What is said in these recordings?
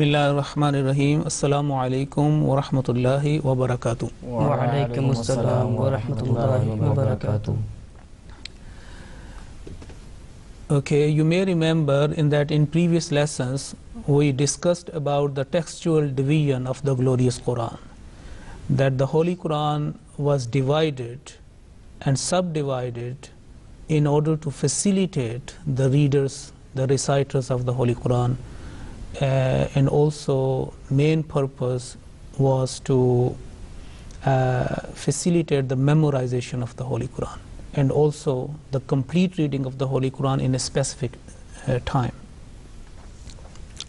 বিসমিল্লাহ রহমান রহিম আসসালামু আলাইকুম ওরহমতুল্লাহ ওবরাকাতু Okay, you may remember in that in previous lessons we discussed about the textual division of the glorious Quran. That the Holy Quran was divided and subdivided in order to facilitate the readers, the reciters of the Holy Quran uh, and also main purpose was to uh, facilitate the memorization of the Holy Quran and also the complete reading of the Holy Quran in a specific uh, time.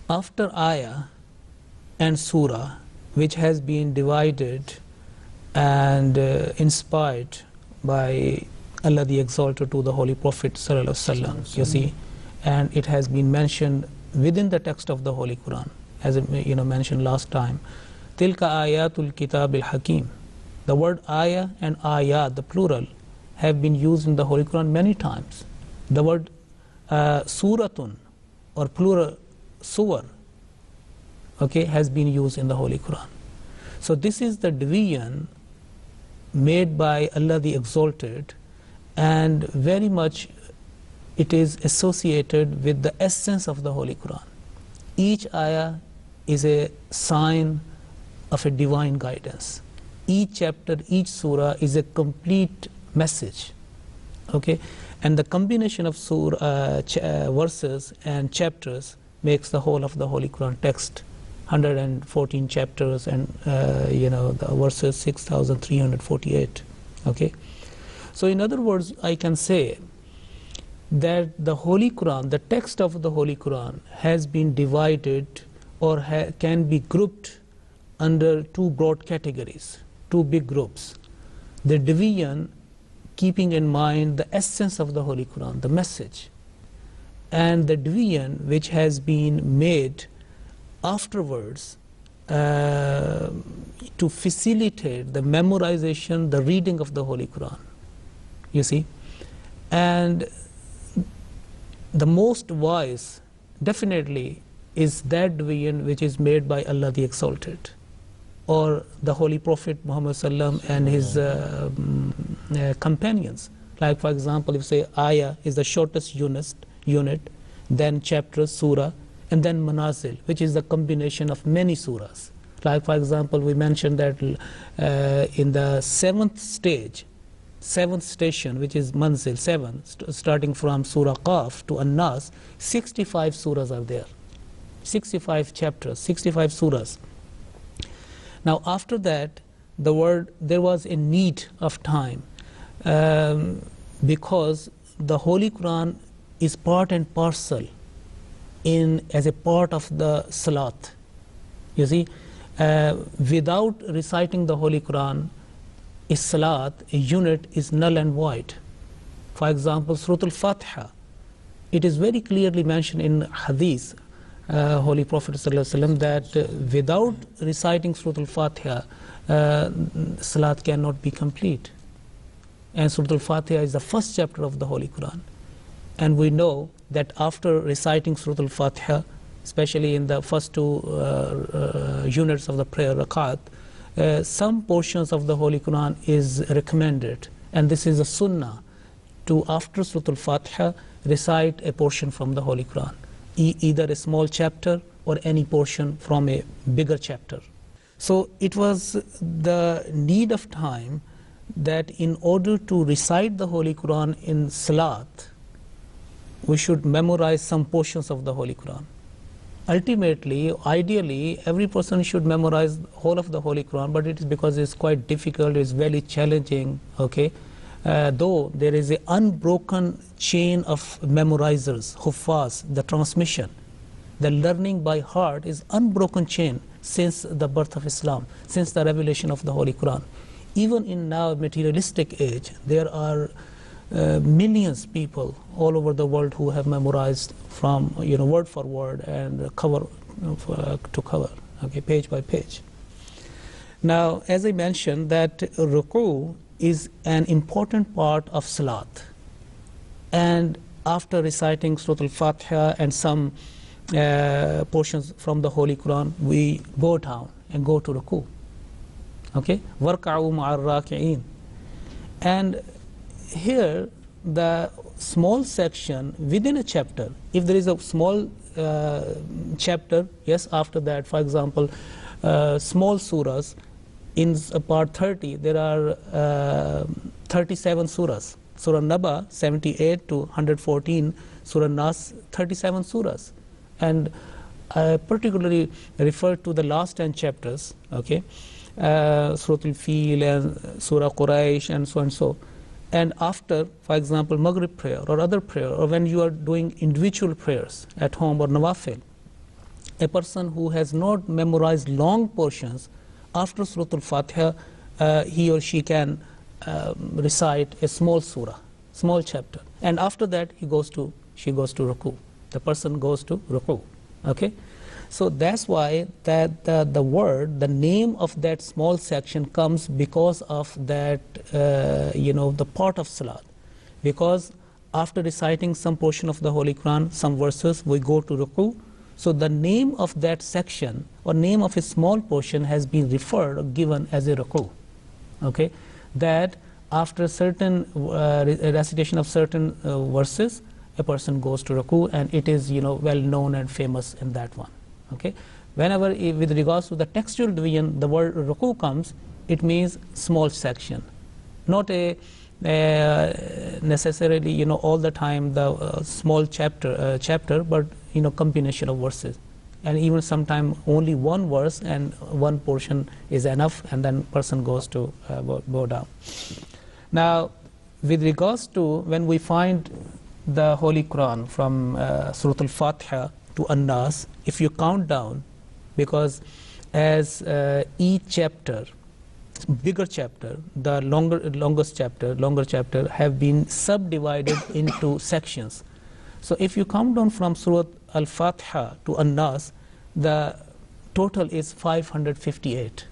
After ayah and surah, which has been divided and uh, inspired by Allah the Exalted to the Holy Prophet you see, and it has been mentioned within the text of the Holy Quran, as it, you know mentioned last time. Tilka ayatul kitab al hakim. The word ayah and ayat, the plural, have been used in the Holy Quran many times. The word uh, suratun or plural surah okay, has been used in the Holy Quran. So this is the division made by Allah the Exalted and very much it is associated with the essence of the Holy Quran. Each ayah is a sign of a divine guidance. Each chapter, each surah is a complete message. Okay, and the combination of surah uh, uh, verses and chapters makes the whole of the Holy Quran text. 114 chapters and uh, you know the verses 6348 okay so in other words i can say that the holy quran the text of the holy quran has been divided or can be grouped under two broad categories two big groups the division keeping in mind the essence of the holy quran the message and the division which has been made afterwards uh, to facilitate the memorization, the reading of the Holy Quran. You see? And the most wise, definitely, is that division which is made by Allah the Exalted or the Holy Prophet Muhammad Sallam and his uh, mm, uh, companions. Like, for example, if say ayah is the shortest unit, unit then chapter, surah, and then manazil, which is the combination of many surahs. Like, for example, we mentioned that uh, in the seventh stage, seventh station, which is manzil, seven, st- starting from Surah Qaf to An-Nas, 65 surahs are there. 65 chapters, 65 surahs. Now, after that, the word there was a need of time um, because the Holy Quran is part and parcel in as a part of the salat. You see, uh, without reciting the Holy Quran, a salat, a unit is null and void. For example, Surah Al-Fatiha, it is very clearly mentioned in Hadith, uh, Holy Prophet ﷺ, that uh, without reciting Surah Al-Fatiha, uh, salat cannot be complete. And Surah Al-Fatiha is the first chapter of the Holy Quran. And we know that after reciting Surah Al-Fatiha, especially in the first two uh, uh, units of the prayer rakat, uh, some portions of the Holy Quran is recommended. And this is a sunnah to, after Surah Al-Fatiha, recite a portion from the Holy Quran, e- either a small chapter or any portion from a bigger chapter. So it was the need of time that in order to recite the Holy Quran in Salat, we should memorize some portions of the Holy Quran. Ultimately, ideally, every person should memorize whole of the Holy Quran, but it is because it's quite difficult, it's very challenging, okay? Uh, though there is an unbroken chain of memorizers, huffaz, the transmission. the learning by heart is unbroken chain since the birth of Islam, since the revelation of the Holy Quran. Even in now materialistic age, there are uh, millions people all over the world who have memorized from you know word for word and cover uh, to cover, okay, page by page. Now, as I mentioned, that ruku is an important part of salat, and after reciting Surah Al-Fatiha and some uh, portions from the Holy Quran, we go down and go to ruku. Okay. And here, the small section within a chapter, if there is a small uh, chapter, yes, after that, for example, uh, small surahs, in s- part 30, there are uh, 37 surahs. Surah Naba, 78 to 114, Surah Nas, 37 surahs. And I particularly refer to the last 10 chapters, okay, uh, Surah Al-Fil and Surah Quraysh and so and so. And after, for example, Maghrib prayer or other prayer, or when you are doing individual prayers at home or Nawafil, a person who has not memorized long portions, after Surah Al-Fatiha, uh, he or she can um, recite a small surah, small chapter. And after that, he goes to, she goes to ruku. The person goes to ruku. Okay? So that's why that the, the word, the name of that small section comes because of that, uh, you know, the part of salat. Because after reciting some portion of the Holy Quran, some verses, we go to ruku. So the name of that section or name of a small portion has been referred or given as a ruku. Okay, that after certain uh, recitation of certain uh, verses, a person goes to ruku, and it is you know well known and famous in that one. Okay, whenever with regards to the textual division, the word ruku comes, it means small section, not a uh, necessarily you know all the time the uh, small chapter uh, chapter but you know combination of verses. And even sometime only one verse and one portion is enough and then person goes to uh, bow, bow down. Now with regards to when we find the holy quran from uh, surah al-fatiha to an-nas if you count down because as uh, each chapter bigger chapter, the longer longest chapter, longer chapter have been subdivided into sections. So if you come down from Surah Al-Fatiha to An-Nas, the total is 558.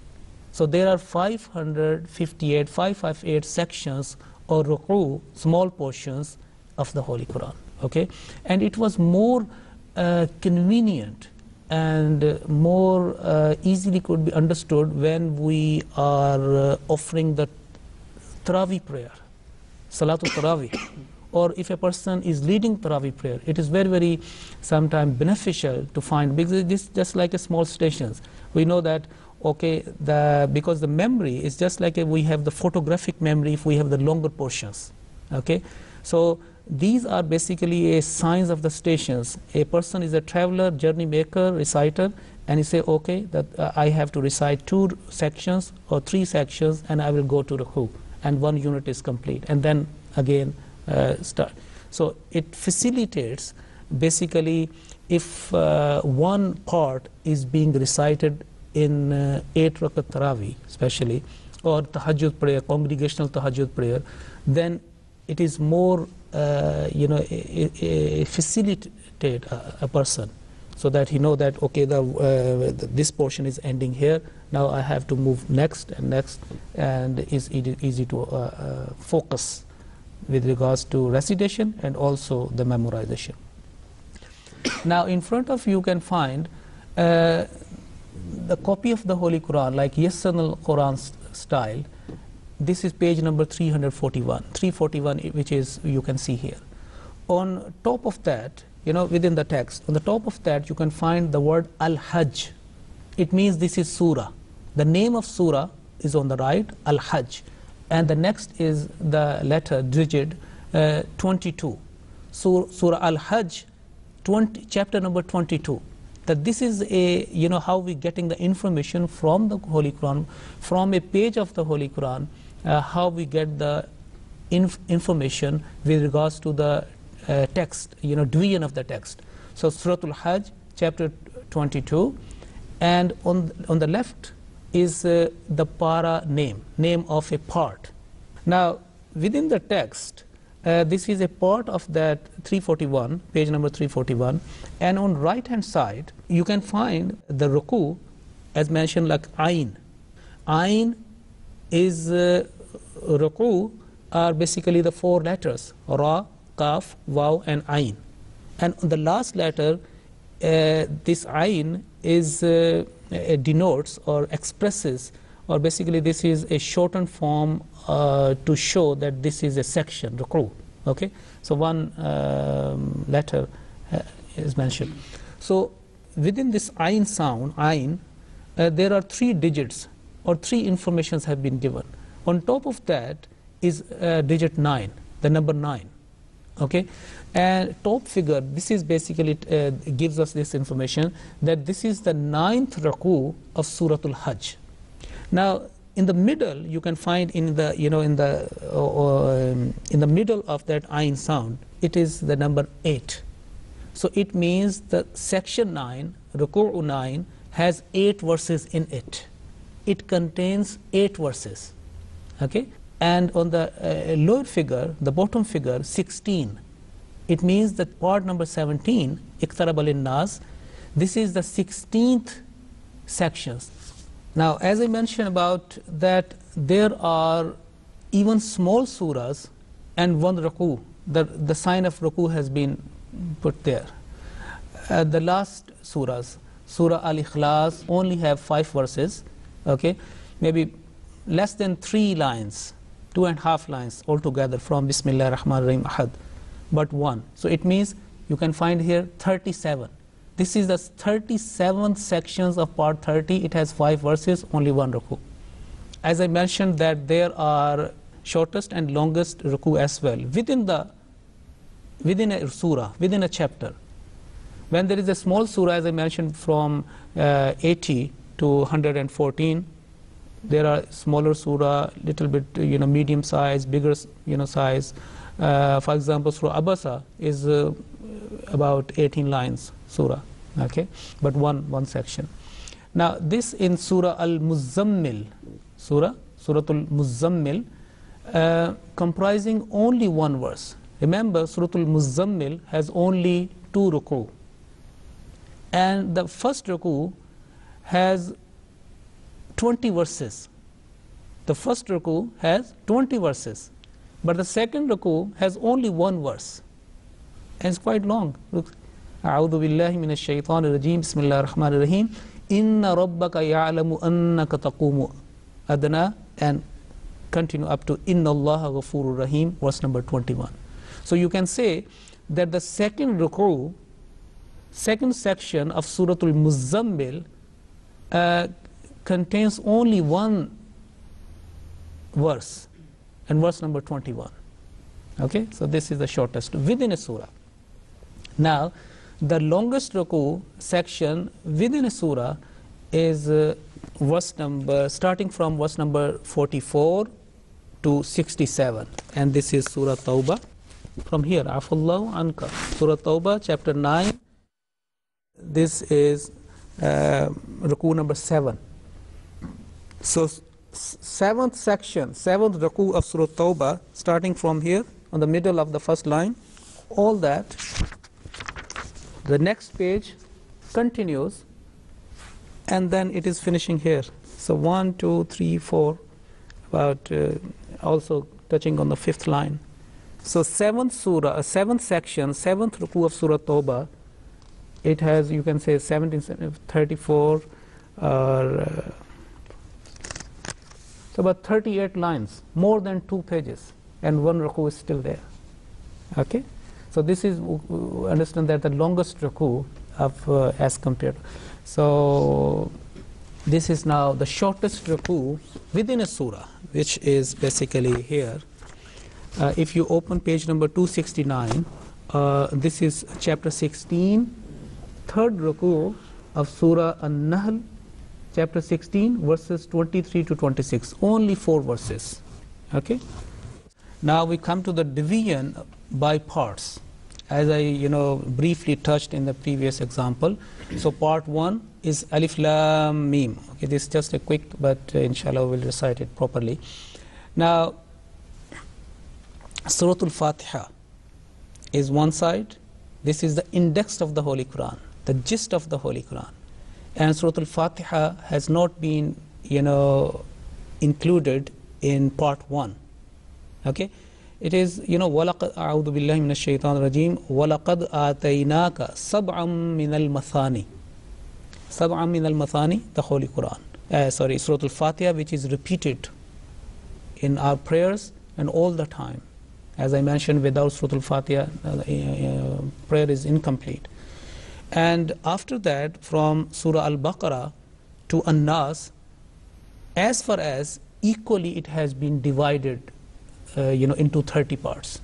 So there are 558, 558 sections or ruku, small portions of the Holy Quran. Okay, and it was more convenient and uh, more uh, easily could be understood when we are uh, offering the Taraweeh prayer, Salatul Taraweeh. or if a person is leading Taraweeh prayer, it is very, very sometimes beneficial to find, because this is just like a small stations. We know that, okay, the, because the memory is just like a, we have the photographic memory if we have the longer portions. Okay, so these are basically a signs of the stations. A person is a traveler, journey maker, reciter, and he say, okay, that uh, I have to recite two sections or three sections, and I will go to the who, and one unit is complete, and then again uh, start. So it facilitates basically if uh, one part is being recited in uh, eight rakat taraweeh, especially, or tahajjud prayer, congregational tahajjud prayer, then it is more, uh, you know, facilitate a, a person so that he know that okay, the, uh, th- this portion is ending here. Now I have to move next and next, and it's easy, easy to uh, uh, focus with regards to recitation and also the memorization. now, in front of you, can find uh, the copy of the Holy Quran, like Yassarnal Quran s- style. This is page number 341, 341, which is you can see here. On top of that, you know, within the text, on the top of that, you can find the word Al Hajj. It means this is Surah. The name of Surah is on the right, Al Hajj, and the next is the letter digit uh, 22. Sur- Surah Al Hajj, 20, chapter number 22 that this is a you know how we getting the information from the holy quran from a page of the holy quran uh, how we get the inf- information with regards to the uh, text you know division of the text so suratul hajj chapter 22, and on, on the left is uh, the para name, name of a part. Now, within the text, uh, this is a part of that 341, page number 341, and on right hand side, you can find the ruku as mentioned like ain. Ain is uh, are basically the four letters ra, kaf, waw, and ain. And the last letter, uh, this ain is uh, uh, denotes or expresses, or basically this is a shortened form uh, to show that this is a section, ruku. Okay, so one um, letter uh, is mentioned. So within this ain sound, ain, there are three digits or three informations have been given. On top of that is uh, digit 9, the number 9. Okay, and top figure, this is basically uh, gives us this information that this is the ninth ruku of Suratul Hajj. Now, in the middle, you can find in the you know in the uh, um, in the middle of that ain sound, it is the number eight. So it means the section nine, ruku nine, has eight verses in it. It contains eight verses. Okay, and on the uh, lower figure, the bottom figure, 16, it means that part number 17, Iqtarab nas this is the 16th sections. Now, as I mentioned about that, there are even small surahs and one ruku. The, the sign of ruku has been put there. Uh, the last surahs, Surah Al Ikhlas, only have five verses. Okay, maybe less than three lines two and a half lines altogether from Bismillah Rahman Rahim Ahad, but one. So it means you can find here 37. This is the 37 sections of part 30. It has five verses, only one ruku. As I mentioned that there are shortest and longest ruku as well within the within a surah, within a chapter. When there is a small surah, as I mentioned, from uh, 80 to 114, there are smaller surah, little bit you know medium size, bigger you know size. Uh, for example, Surah Abasa is uh, about 18 lines surah, okay, but one one section. Now this in Surah Al Muzammil, Surah Suratul Muzammil, uh, comprising only one verse. Remember, Suratul Muzammil has only two ruku, and the first ruku has 20 verses. The first ruku has 20 verses, but the second ruku has only one verse. And it's quite long. Look, أعوذ بالله من الشيطان الرجيم بسم الله الرحمن الرحيم إن ربك يعلم أنك تقوم أدنى and continue up to إن الله غفور رحيم verse number 21. So you can say that the second ruku, second section of Surah Al-Muzammil uh, contains only one verse and verse number 21 okay so this is the shortest within a surah. Now the longest ruku section within a surah is uh, verse number starting from verse number 44 to 67 and this is surah tauba from here afallahu anka. Surah tauba chapter 9 this is uh, ruku number 7 so seventh section, seventh ruku of Surah Tawbah, starting from here on the middle of the first line, all that. The next page continues, and then it is finishing here. So one, two, three, four, about uh, also touching on the fifth line. So seventh surah, uh, seventh section, seventh ruku of Surah Tawbah, it has you can say 1734 or. Uh, so about 38 lines, more than two pages, and one ruku is still there. Okay, so this is understand that the longest ruku of uh, as compared. So this is now the shortest ruku within a surah, which is basically here. Uh, if you open page number 269, uh, this is chapter 16, third ruku of Surah An-Nahl, chapter 16 verses 23 to 26 only four verses okay now we come to the division by parts as I you know briefly touched in the previous example. So part one is Alif Lam Mim. Okay, this is just a quick, but uh, inshallah we'll recite it properly. Now, Surah Al-Fatiha is one side. This is the index of the Holy Quran, the gist of the Holy Quran. And Surah Al-Fatiha has not been, you know, included in part one. Okay? It is, you know, وَلَقَدْ أَعُوذُ بِاللَّهِ مِنَ الشَّيْطَانِ الرَّجِيمِ وَلَقَدْ آتَيْنَاكَ سَبْعًا مِنَ الْمَثَانِ سَبْعًا مِنَ الْمَثَانِ The Holy Quran. Uh, sorry, Surah Al-Fatiha, which is repeated in our prayers and all the time. As I mentioned, without Surah Al-Fatiha, uh, uh, prayer is incomplete. And after that, from Surah Al-Baqarah to An-Nas, as far as equally it has been divided, uh, you know, into 30 parts.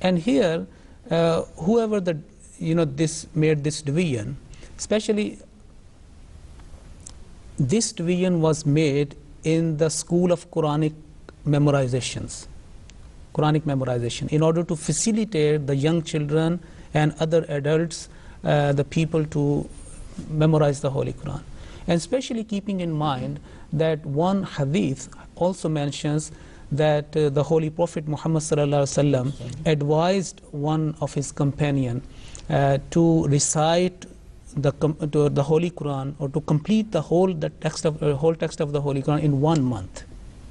And here, uh, whoever the, you know, this made this division, especially this division was made in the school of Quranic memorizations. Quranic memorization in order to facilitate the young children and other adults, uh, the people to memorize the Holy Quran. And especially keeping in mind that one hadith also mentions that uh, the Holy Prophet Muhammad advised one of his companion uh, to recite the, to the Holy Quran or to complete the whole the text of uh, whole text of the Holy Quran in one month.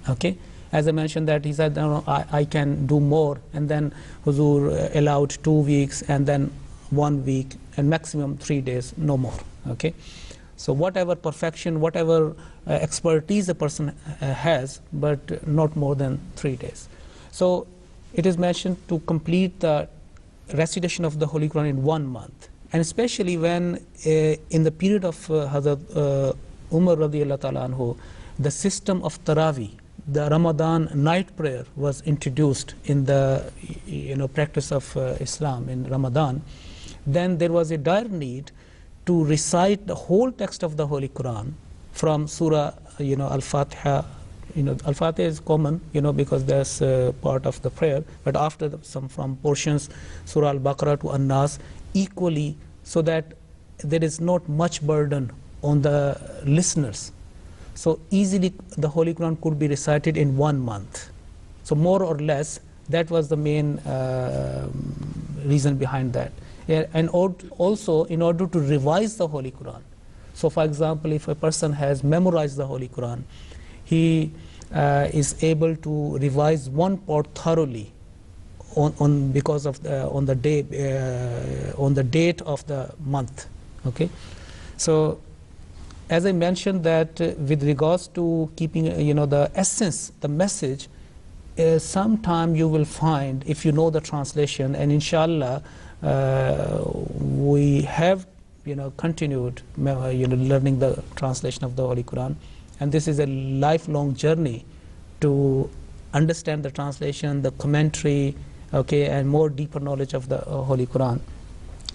Okay as I mentioned that he said, no, I, I can do more, and then Huzur allowed two weeks, and then one week, and maximum three days, no more. Okay, so whatever perfection, whatever uh, expertise a person uh, has, but not more than three days. So it is mentioned to complete the recitation of the Holy Quran in one month, and especially when uh, in the period of uh, Hazrat uh, Umar radiallahu ta'ala anhu, the system of Taraweeh the Ramadan night prayer was introduced in the you know practice of uh, Islam in Ramadan, then there was a dire need to recite the whole text of the Holy Quran from Surah you know Al-Fatiha. You know Al-Fatiha is common you know because that's uh, part of the prayer, but after the, some from portions Surah Al-Baqarah to An-Nas equally, so that there is not much burden on the listeners so easily the Holy Quran could be recited in one month. So more or less, that was the main uh, reason behind that. And also in order to revise the Holy Quran. So for example, if a person has memorized the Holy Quran, he uh, is able to revise one part thoroughly on, on because of the, on the day uh, on the date of the month. Okay, so as I mentioned that uh, with regards to keeping, uh, you know, the essence, the message, uh, sometime you will find, if you know the translation, and inshallah, we have, you know, continued, uh, you know, learning the translation of the Holy Quran, and this is a lifelong journey to understand the translation, the commentary, okay, and more deeper knowledge of the uh, Holy Quran.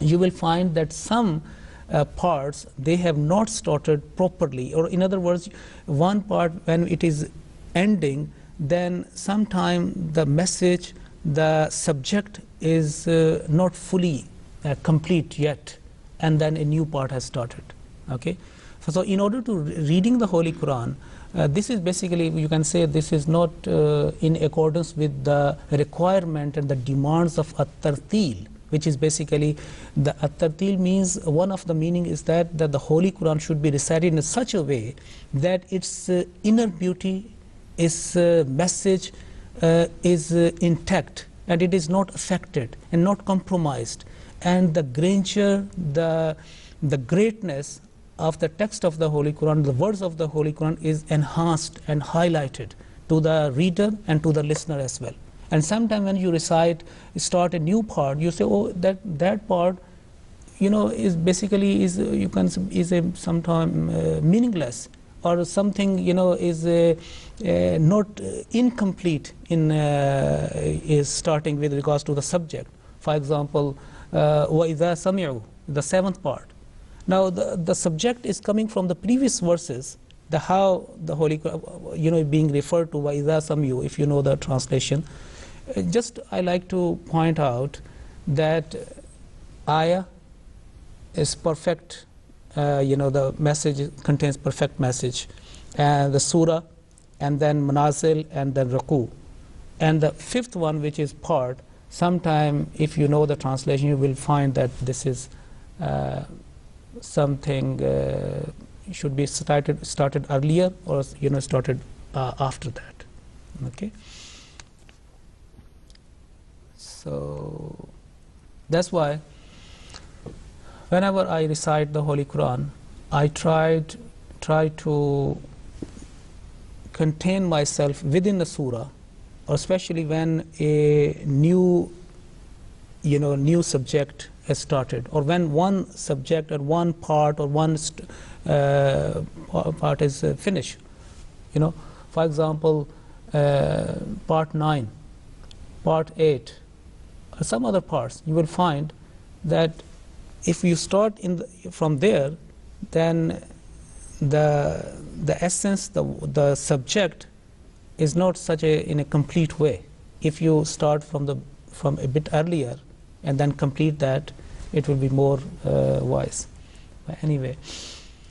You will find that some uh, parts they have not started properly or in other words one part when it is ending then sometime the message the subject is uh, not fully uh, complete yet and then a new part has started okay? So in order to reading the holy quran uh, this is basically you can say this is not uh, in accordance with the requirement and the demands of at-tartil which is basically the at-tartil means one of the meaning is that that the holy quran should be recited in such a way that its uh, inner beauty its uh, message is intact and it is not affected and not compromised. And the grandeur the the greatness of the text of the holy quran the words of the holy quran is enhanced and highlighted to the reader and to the listener as well. And sometimes when you recite, start a new part, you say, oh, that, that part, you know, is basically is you can is a sometimes uh, meaningless or something you know is uh, uh, not incomplete in uh, is starting with regards to the subject. For example, وَإِذَا سَمِعُوا the seventh part. Now the, the subject is coming from the previous verses, the how the Holy, you know, being referred to وَإِذَا سَمِعُوا if you know the translation. Uh, just I like to point out that ayah is perfect, uh, you know, the message contains perfect message, and the surah, and then manazil, and then ruku. And the fifth one, which is part, sometime if you know the translation, you will find that this is uh, something uh, should be started started earlier or you know started uh, after that. Okay. So that's why whenever I recite the Holy Quran, I tried try to contain myself within the surah, or especially when a new you know new subject has started, or when one subject or one part or one st- uh, part is uh, finished. You know, for example, uh, part nine, part eight, or some other parts, you will find that if you start in the, from there, then the the essence, the the subject, is not such a in a complete way. If you start from the from a bit earlier and then complete that, it will be more uh, wise. But anyway,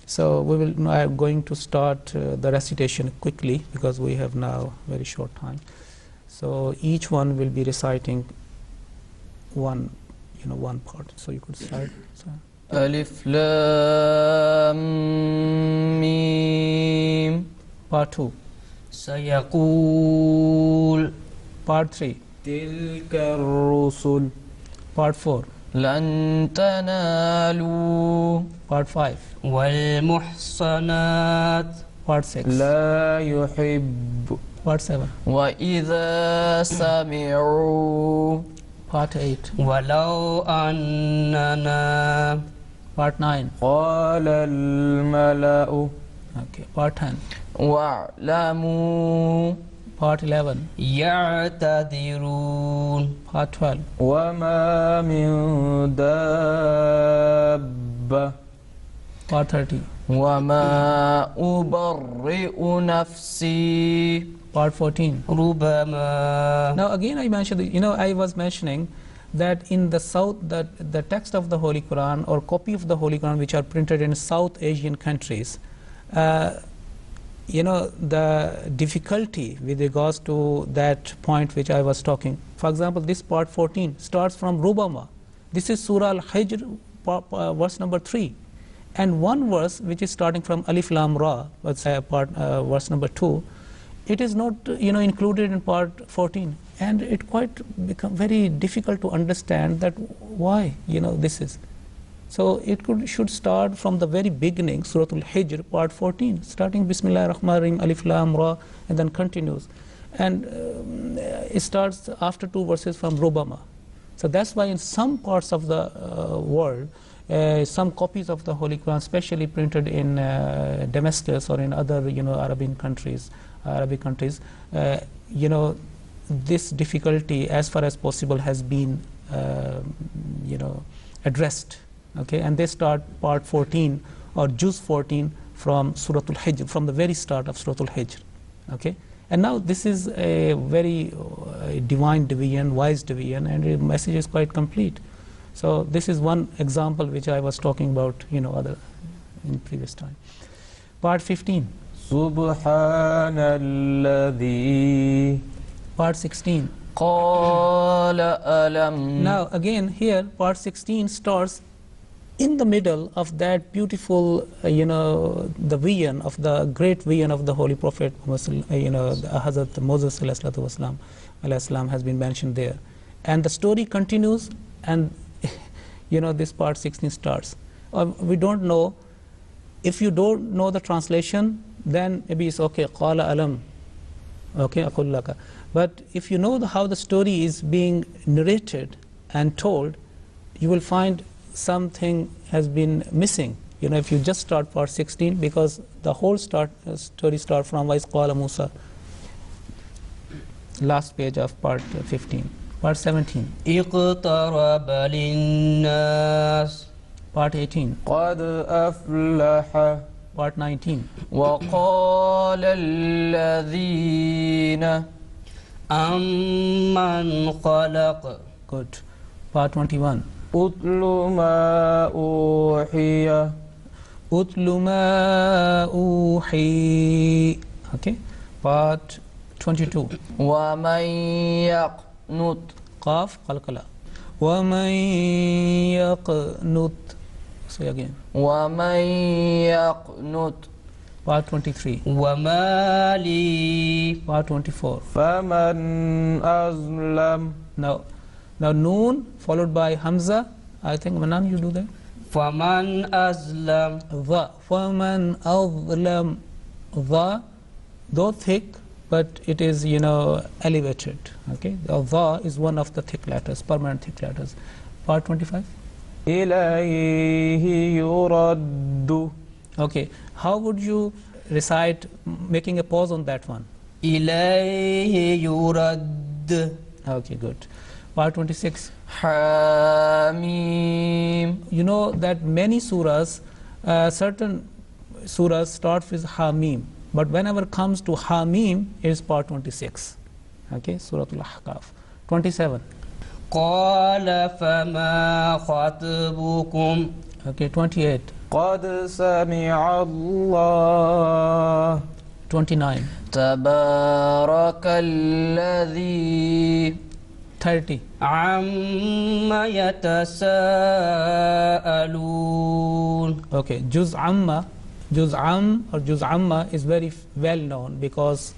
so we will now are going to start uh, the recitation quickly because we have now very short time. So each one will be reciting one, you know, one part. So you could start. So. ألف لام ميم Part two, سيقول part three, تلك الرسل part four, لن تنالوا part five, والمحصنات part six, لا يحب part seven, وإذا سمعوا Part 8. ولو أننا Part 9. قال الملأ Okay. Part 10. واعلموا Part 11. يعتذرون Part 12. وما من دَابَّ Part 13. وما أبرئ نفسي part fourteen. ربما Now again I mentioned, you know, I was mentioning that in the South, that the text of the Holy Quran or copy of the Holy Quran which are printed in South Asian countries, uh, you know, the difficulty with regards to that point which I was talking. For example, this part 14 starts from Rubama. This is Surah Al-Hijr, pa- pa- verse number 3. And one verse which is starting from Alif Lam Ra, let's say part, uh, verse number 2, it is not you know included in part 14 and it quite become very difficult to understand that why you know this is. So it could should start from the very beginning surah al-hijr part 14 starting bismillah ar-rahman rahim alif lam ra and then continues. And um, it starts after two verses from rubama. So that's why in some parts of the uh, world uh, some copies of the Holy Quran, especially printed in uh, Damascus or in other, you know, Arabian countries, Arabic countries, uh, you know, this difficulty, as far as possible, has been, uh, you know, addressed. Okay, and they start part 14 or Juz 14 from Surah Al-Hijr, from the very start of Surah Al-Hijr. Okay, and now this is a very uh, divine division, wise division, and the message is quite complete. So this is one example which I was talking about, you know, other in previous time. Part 15, سبحان الذي part 16. قال ألم Now again here, part 16 starts in the middle of that beautiful, uh, you know, the vision of the great vision of the Holy Prophet, Muhammad, uh, you know, the Hazrat Moses alayhi salatu wasalam, alayhi salam has been mentioned there, and the story continues, and you know this part 16 starts. Uh, we don't know if you don't know the translation, then maybe it's okay. Qala alam, okay, aqul laka. But if you know the, how the story is being narrated and told, you will find something has been missing. You know, if you just start part 16, because the whole start uh, story start from Wais Qala Musa, last page of part uh, 15. Part 17, اقترب للناس part 18, قد أفلح Part 19, وقال الذين أمن خلق good. Part 21, أتل ما أوحي Utlu ma uhi. Okay. Part 22. ومن يقنط Qaf qalqala. ومن يقنط. Say again. ومن يقنط Part 23. وما لي Part 24. فمن أظلم Now, now noon followed by Hamza. I think Manan, you do that. فمن أظلم The فمن أظلم the though thick but it is you know elevated okay the the is one of the thick letters permanent thick letters part 25 إليه يرد okay how would you recite m- making a pause on that one إليه يرد okay good part 26 حميم you know that many surahs uh, certain surahs start with hamim but whenever comes to hamim it is part 26 okay surah al-ahqaf 27 قال فما خطبكم okay 28 قد سمع الله 29 تبارك الذي 30 عما يتساءلون okay juz amma juz am or juz amma is very well known because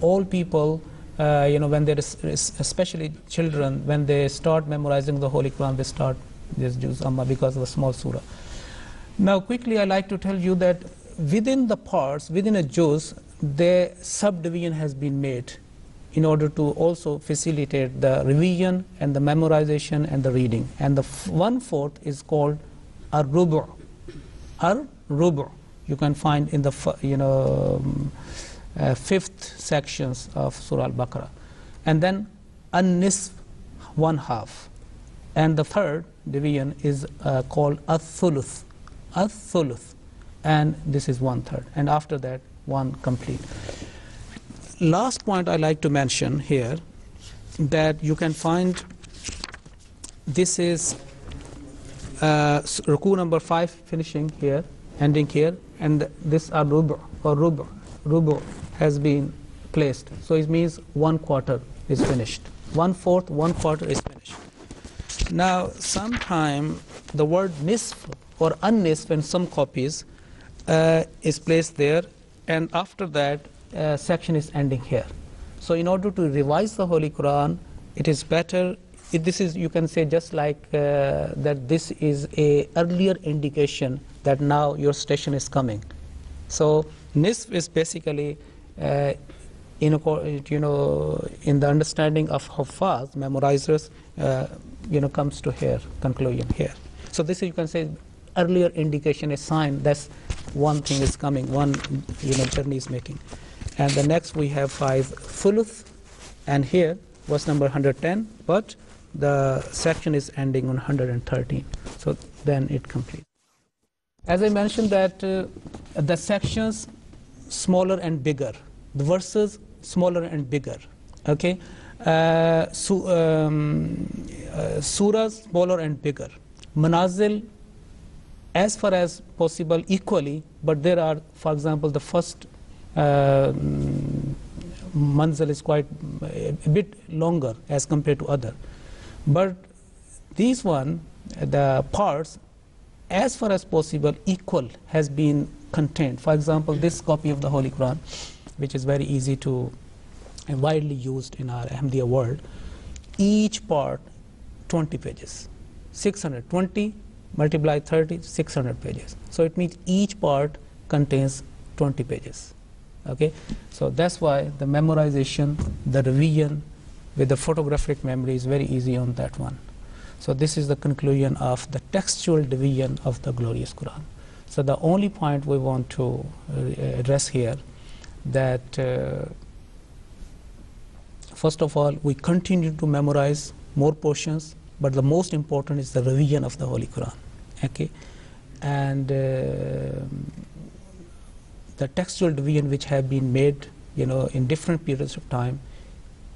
all people uh, you know when there is especially children when they start memorizing the holy quran they start this juz amma because of the small surah. Now quickly i like to tell you that within the parts within a juz the subdivision has been made in order to also facilitate the revision and the memorization and the reading. And the one fourth is called a rubu ar rubu you can find in the you know um, uh, fifth sections of surah al-baqarah. And then an-nisf one half. And the third division is uh, called ath-thuluth. Ath-thuluth. And this is one third. And after that one complete. Last point i like to mention here that you can find this is uh, ruku number 5 finishing here ending here. And this are rubu or rubu rubu has been placed. So it means one quarter is finished. One fourth one quarter is finished. Now sometime the word nisf or unnisf in some copies uh, is placed there and after that uh, section is ending here. So in order to revise the holy quran it is better it, this is you can say just like uh, that this is a earlier indication that now your station is coming. So nisf is basically uh, in acco- you know in the understanding of Huffaz, memorizers, uh, you know comes to here conclusion here. So this you can say earlier indication, a sign that's one thing is coming, one you know journey is making, and the next we have five thuluth, and here was number 110, but the section is ending on 113. So then it completes. As I mentioned that uh, the sections smaller and bigger, the verses smaller and bigger. Okay, uh, su- um, uh, surahs smaller and bigger. Manazil as far as possible equally, but there are, for example, the first uh, mm, manzil is quite a, a bit longer as compared to other. But these one, the parts, as far as possible, equal has been contained. For example, this copy of the Holy Quran, which is very easy to and widely used in our Ahmadiyya world, each part 20 pages. 620 multiply 30, 600 pages. So it means each part contains 20 pages. Okay, so that's why the memorization, the revision with the photographic memory is very easy on that one. So this is the conclusion of the textual division of the glorious Quran. So the only point we want to uh, address here that uh, first of all we continue to memorize more portions, but the most important is the revision of the Holy Quran. Okay, and uh, the textual division which have been made, you know, in different periods of time,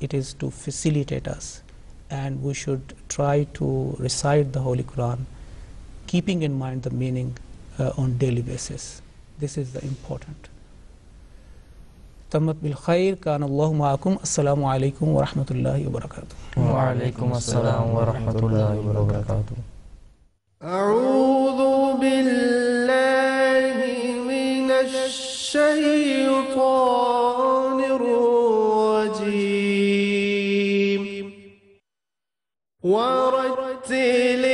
it is to facilitate us, and we should try to recite the Holy Quran, keeping in mind the meaning uh, on daily basis. This is the important. تمت بالخير. كان الله معكم. السلام عليكم ورحمة الله وبركاته. وعليكم السلام ورحمة الله وبركاته. أعوذ بالله من الشيطان الرجيم. ورتل